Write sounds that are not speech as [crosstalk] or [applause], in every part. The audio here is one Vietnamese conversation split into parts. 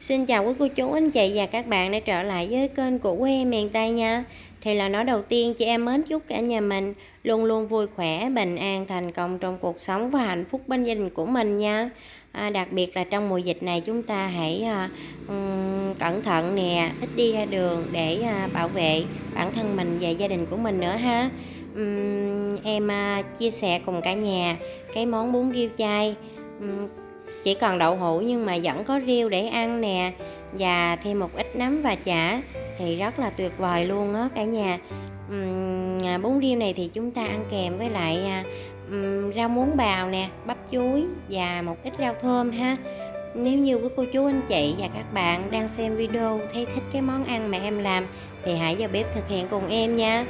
Xin chào quý cô chú anh chị và các bạn đã trở lại với kênh của quê em miền Tây nha. Thì là nói đầu tiên chị em mến chúc cả nhà mình luôn luôn vui khỏe, bình an, thành công trong cuộc sống và hạnh phúc bên gia đình của mình nha. À, Đặc biệt là trong mùa dịch này chúng ta hãy à, um, cẩn thận nè, ít đi ra đường để à, bảo vệ bản thân mình và gia đình của mình nữa ha. Um, Em à, chia sẻ cùng cả nhà cái món bún riêu chay. Um, chỉ còn đậu hũ nhưng mà vẫn có riêu để ăn nè và thêm một ít nấm và chả thì rất là tuyệt vời luôn á cả nhà. Uhm, bún riêu này thì chúng ta ăn kèm với lại um, rau muống bào nè bắp chuối và một ít rau thơm ha. Nếu như quý cô chú anh chị và các bạn đang xem video thấy thích cái món ăn mà em làm thì hãy vào bếp thực hiện cùng em nha.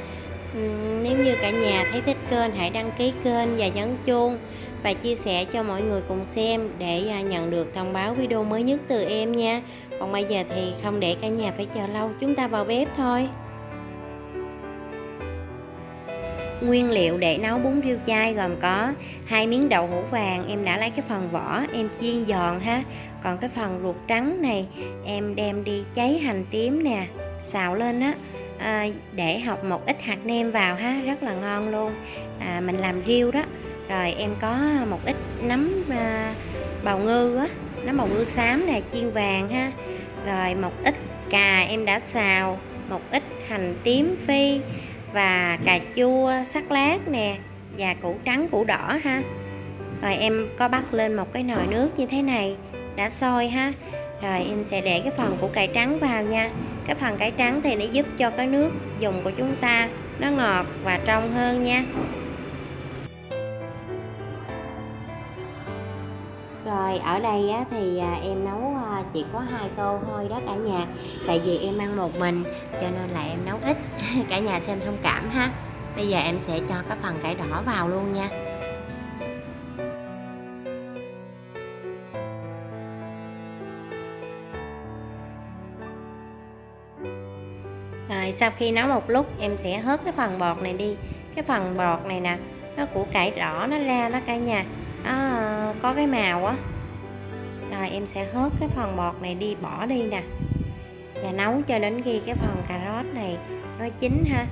Uhm, nếu như cả nhà thấy thích kênh hãy đăng ký kênh và nhấn chuông và chia sẻ cho mọi người cùng xem để à, nhận được thông báo video mới nhất từ em nha. Còn bây giờ thì không để cả nhà phải chờ lâu chúng ta vào bếp thôi. Nguyên liệu để nấu bún riêu chay gồm có hai miếng đậu hũ vàng em đã lấy cái phần vỏ em chiên giòn ha. Còn cái phần ruột trắng này em đem đi cháy hành tím nè xào lên á à, để học một ít hạt nêm vào ha rất là ngon luôn. À, mình làm riêu đó rồi em có một ít nấm à, bào ngư á nấm bào ngư xám nè chiên vàng ha. Rồi một ít cà em đã xào một ít hành tím phi và cà chua sắc lát nè và củ trắng củ đỏ ha. Rồi em có bắt lên một cái nồi nước như thế này đã sôi ha. Rồi em sẽ để cái phần củ cải trắng vào nha. Cái phần cải trắng thì nó giúp cho cái nước dùng của chúng ta nó ngọt và trong hơn nha. Rồi ở đây á, thì à, em nấu à, chỉ có hai tô thôi đó cả nhà. Tại vì em ăn một mình cho nên là em nấu ít. [laughs] Cả nhà xem thông cảm ha. Bây giờ em sẽ cho cái phần cải đỏ vào luôn nha. Rồi sau khi nấu một lúc em sẽ hớt cái phần bọt này đi. Cái phần bọt này nè Nó của cải đỏ nó ra đó cả nhà. Nó có cái màu á em sẽ hớt cái phần bọt này đi, bỏ đi nè. Và nấu cho đến khi cái phần cà rốt này nó chín ha.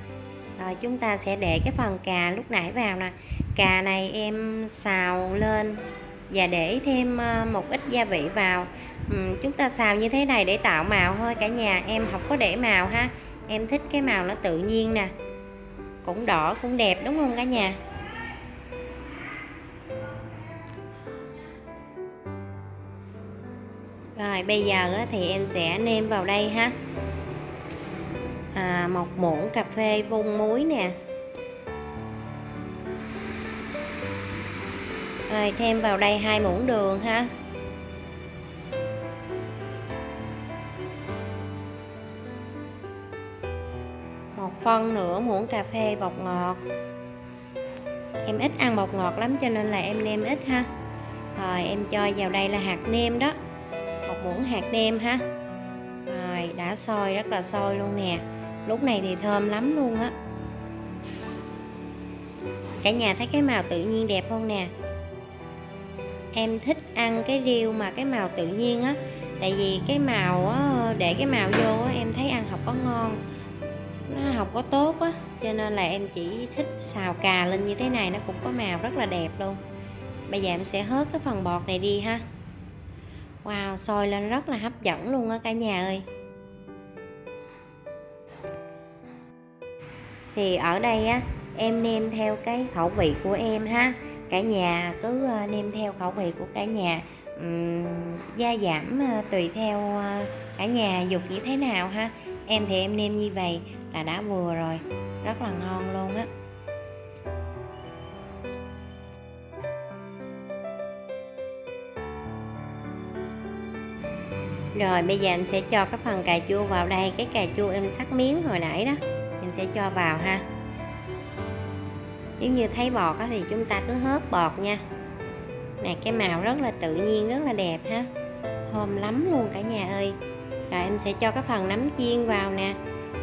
Rồi chúng ta sẽ để cái phần cà lúc nãy vào nè. Cà này em xào lên và để thêm ờ, một ít gia vị vào. Ừ, chúng ta xào như thế này để tạo màu thôi, cả nhà. Em không có để màu ha. Em thích cái màu nó tự nhiên nè. Cũng đỏ, cũng đẹp, đúng không cả nhà? Rồi bây giờ thì em sẽ nêm vào đây ha. À, một muỗng cà phê vung muối nè. Rồi thêm vào đây hai muỗng đường ha. Một phân nửa muỗng cà phê bột ngọt. Em ít ăn bột ngọt lắm cho nên là em nêm ít ha. Rồi em cho vào đây là hạt nêm đó một muỗng hạt nêm ha. Rồi đã sôi rất là sôi luôn nè. Lúc này thì thơm lắm luôn á. Cả nhà thấy cái màu tự nhiên đẹp không nè? Em thích ăn cái riêu mà cái màu tự nhiên á. Tại vì cái màu á, để cái màu vô á, em thấy ăn học có ngon. Nó học có tốt á. Cho nên là em chỉ thích xào cà lên như thế này nó cũng có màu rất là đẹp luôn. Bây giờ em sẽ hớt cái phần bọt này đi ha. Wow, sôi lên rất là hấp dẫn luôn á cả nhà ơi. Thì ở đây á em nêm theo cái khẩu vị của em ha. Cả nhà cứ ờ, nêm theo khẩu vị của cả nhà. Uhm, Gia giảm ờ, tùy theo ờ, cả nhà dục như thế nào ha. Em thì em nêm như vậy là đã vừa rồi. Rất là ngon luôn á. Rồi bây giờ em sẽ cho cái phần cà chua vào đây. Cái cà chua em sắc miếng hồi nãy đó. Em sẽ cho vào ha. Nếu như thấy bọt thì chúng ta cứ hớp bọt nha. Nè cái màu rất là tự nhiên rất là đẹp ha. Thơm lắm luôn cả nhà ơi. Rồi em sẽ cho cái phần nấm chiên vào nè.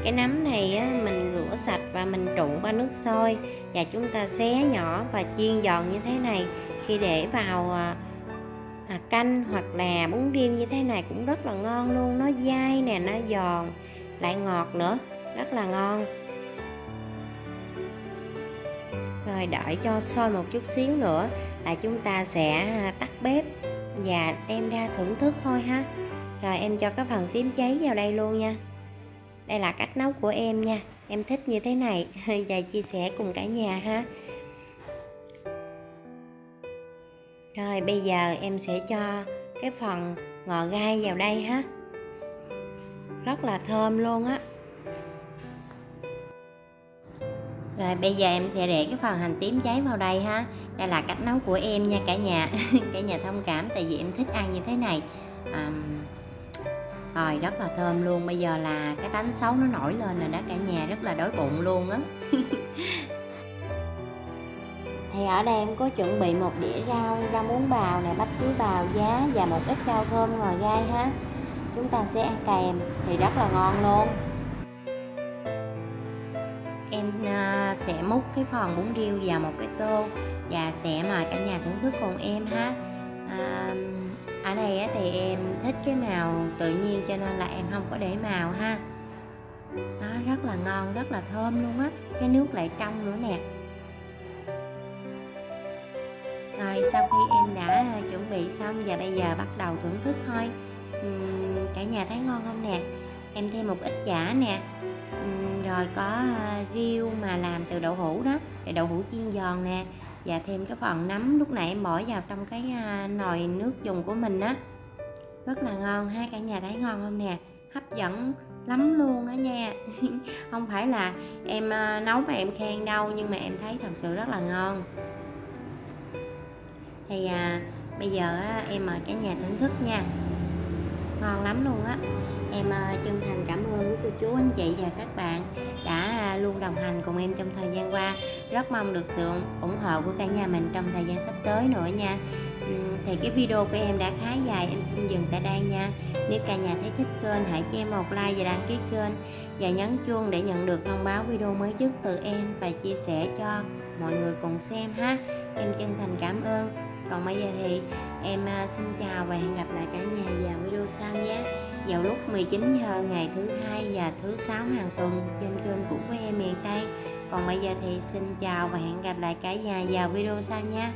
Cái nấm này á, mình rửa sạch và mình trụng qua nước sôi. Và chúng ta xé nhỏ và chiên giòn như thế này. Khi để vào à, à, canh hoặc là bún riêu như thế này cũng rất là ngon luôn. Nó dai nè nó giòn lại ngọt nữa. Rất là ngon. Rồi đợi cho sôi một chút xíu nữa là chúng ta sẽ à, tắt bếp và đem ra thưởng thức thôi ha. Rồi em cho cái phần tím cháy vào đây luôn nha. Đây là cách nấu của em nha. Em thích như thế này. [laughs] Và chia sẻ cùng cả nhà ha. Rồi bây giờ em sẽ cho cái phần ngò gai vào đây ha. Rất là thơm luôn á. Rồi bây giờ em sẽ để cái phần hành tím cháy vào đây ha. Đây là cách nấu của em nha cả nhà. [laughs] Cả nhà thông cảm tại vì em thích ăn như thế này. À, rồi rất là thơm luôn. Bây giờ là cái tánh xấu nó nổi lên rồi đó cả nhà. Rất là đói bụng luôn á. [laughs] thì ở đây em có chuẩn bị một đĩa rau rau muống bào này bắp chuối bào giá và một ít rau thơm ngò gai ha. Chúng ta sẽ ăn kèm thì rất là ngon luôn. Em à, sẽ múc cái phần bún riêu vào một cái tô và sẽ mời cả nhà thưởng thức cùng em ha. À, ở đây thì em thích cái màu tự nhiên cho nên là em không có để màu ha. Nó rất là ngon rất là thơm luôn á. Cái nước lại trong nữa nè rồi sau khi em đã à, chuẩn bị xong và bây giờ bắt đầu thưởng thức thôi. Uhm, cả nhà thấy ngon không nè? Em thêm một ít chả nè. Uhm, rồi có à, riêu mà làm từ đậu hũ đó để đậu hũ chiên giòn nè. Và thêm cái phần nấm lúc nãy em bỏ vào trong cái à, nồi nước dùng của mình á. Rất là ngon ha cả nhà thấy ngon không nè? Hấp dẫn lắm luôn á nha. [laughs] Không phải là em nấu mà em khen đâu nhưng mà em thấy thật sự rất là ngon thì à, bây giờ á, em mời cả nhà thưởng thức nha. Ngon lắm luôn á. Em à, chân thành cảm ơn quý cô chú anh chị và các bạn đã à, luôn đồng hành cùng em trong thời gian qua. Rất mong được sự ủng hộ của cả nhà mình trong thời gian sắp tới nữa nha. Thì cái video của em đã khá dài em xin dừng tại đây nha. Nếu cả nhà thấy thích kênh hãy cho em một like và đăng ký kênh. Và nhấn chuông để nhận được thông báo video mới nhất từ em và chia sẻ cho mọi người cùng xem ha. Em chân thành cảm ơn còn bây giờ thì em à, xin chào và hẹn gặp lại cả nhà vào video sau nhé. Vào lúc 19 giờ ngày thứ hai và thứ sáu hàng tuần trên kênh của quê em miền Tây. Còn bây giờ thì xin chào và hẹn gặp lại cả nhà vào video sau nha.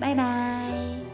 Bye bye.